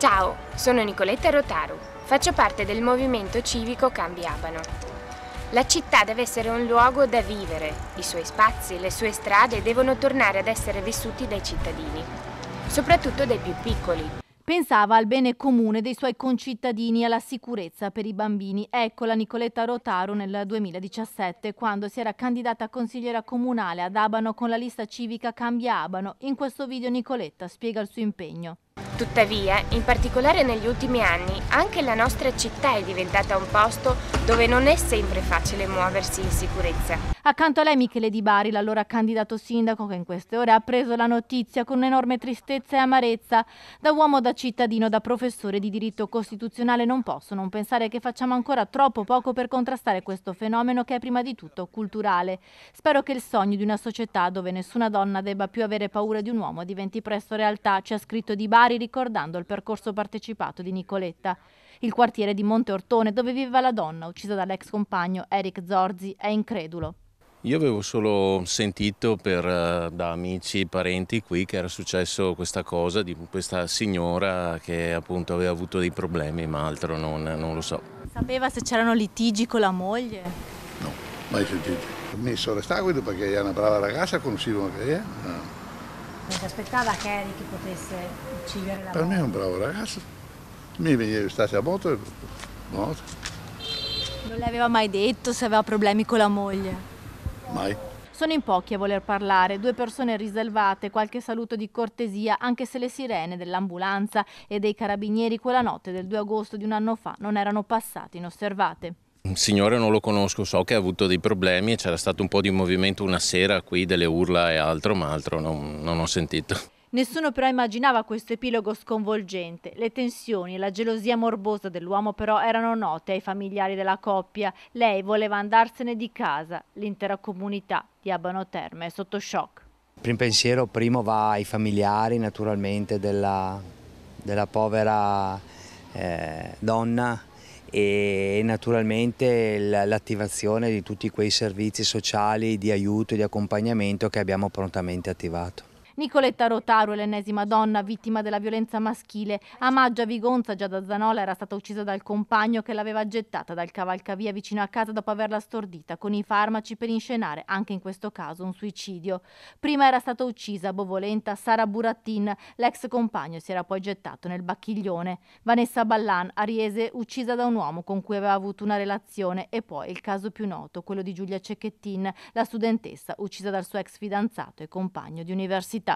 Ciao, sono Nicoletta Rotaru. Faccio parte del movimento civico Cambi Abano. La città deve essere un luogo da vivere. I suoi spazi, le sue strade devono tornare ad essere vissuti dai cittadini, soprattutto dai più piccoli. Pensava al bene comune dei suoi concittadini e alla sicurezza per i bambini. Ecco la Nicoletta Rotaru nel 2017, quando si era candidata consigliera comunale ad Abano con la lista civica Cambia Abano. In questo video Nicoletta spiega il suo impegno. Tuttavia, in particolare negli ultimi anni, anche la nostra città è diventata un posto dove non è sempre facile muoversi in sicurezza. Accanto a lei Michele Di Bari, l'allora candidato sindaco che in queste ore ha preso la notizia con enorme tristezza e amarezza. Da uomo, da cittadino, da professore di diritto costituzionale non posso non pensare che facciamo ancora troppo poco per contrastare questo fenomeno che è prima di tutto culturale. Spero che il sogno di una società dove nessuna donna debba più avere paura di un uomo diventi presto realtà, ci ha scritto Di Bari ricordando il percorso partecipato di Nicoletta. Il quartiere di Monte Ortone, dove viveva la donna uccisa dall'ex compagno Eric Zorzi, è incredulo. Io avevo solo sentito per, eh, da amici e parenti qui che era successo questa cosa di questa signora che appunto aveva avuto dei problemi, ma altro non, non lo so. Sapeva se c'erano litigi con la moglie? No, mai sentito. Mi sono restato perché è una brava ragazza, conoscevo anche lei. No. Non si aspettava che Eric potesse uccidere la Per me è un bravo ragazzo. Mi veniva stare a moto e morto. Non le aveva mai detto se aveva problemi con la moglie? Mai. Sono in pochi a voler parlare, due persone riservate, qualche saluto di cortesia, anche se le sirene dell'ambulanza e dei carabinieri quella notte del 2 agosto di un anno fa non erano passate inosservate. Un signore non lo conosco, so che ha avuto dei problemi e c'era stato un po' di movimento una sera qui, delle urla e altro, ma altro non, non ho sentito. Nessuno però immaginava questo epilogo sconvolgente. Le tensioni e la gelosia morbosa dell'uomo però erano note ai familiari della coppia. Lei voleva andarsene di casa. L'intera comunità di Abano Terme è sotto shock. Il primo pensiero primo va ai familiari naturalmente della, della povera eh, donna e naturalmente l'attivazione di tutti quei servizi sociali di aiuto e di accompagnamento che abbiamo prontamente attivato. Nicoletta Rotaru è l'ennesima donna vittima della violenza maschile. A maggio a Vigonza, già da Zanola, era stata uccisa dal compagno che l'aveva gettata dal cavalcavia vicino a casa dopo averla stordita con i farmaci per inscenare, anche in questo caso, un suicidio. Prima era stata uccisa a Bovolenta Sara Burattin, l'ex compagno si era poi gettato nel bacchiglione. Vanessa Ballan, a Riese, uccisa da un uomo con cui aveva avuto una relazione e poi il caso più noto, quello di Giulia Cecchettin, la studentessa uccisa dal suo ex fidanzato e compagno di università.